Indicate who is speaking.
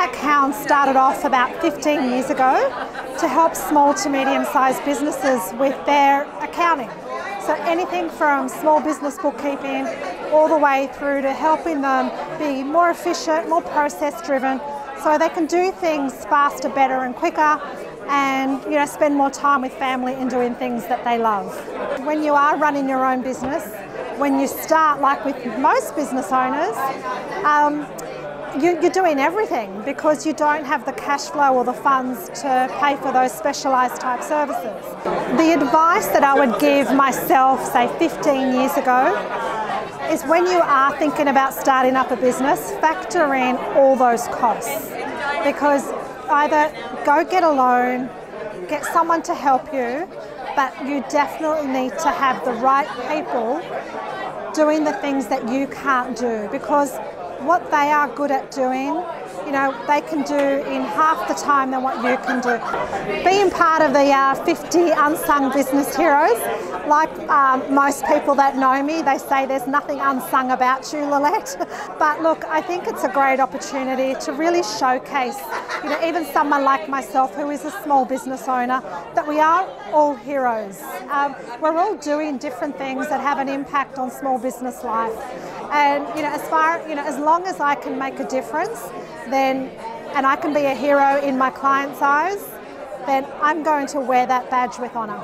Speaker 1: Transact Counts started off about 15 years ago to help small to medium sized businesses with their accounting. So anything from small business bookkeeping all the way through to helping them be more efficient, more process driven, so they can do things faster, better and quicker and you know spend more time with family and doing things that they love. When you are running your own business, when you start like with most business owners, um, you, are doing everything because you don't have the cash flow or the funds to pay for those specialised type services. The advice that I would give myself, say 15 years ago, is when you are thinking about starting up a business, factor in all those costs because either go get a loan, get someone to help you, but you definitely need to have the right people doing the things that you can't do because what they are good at doing, you know, they can do in half the time than what you can do. Being part of the uh, 50 unsung business heroes, like um, most people that know me, they say there's nothing unsung about you, Lielette. but look, I think it's a great opportunity to really showcase, you know, even someone like myself who is a small business owner, that we are all heroes. Um, we're all doing different things that have an impact on small business life. And you know, as far you know, as long as I can make a difference, then and I can be a hero in my client's eyes, then I'm going to wear that badge with honour.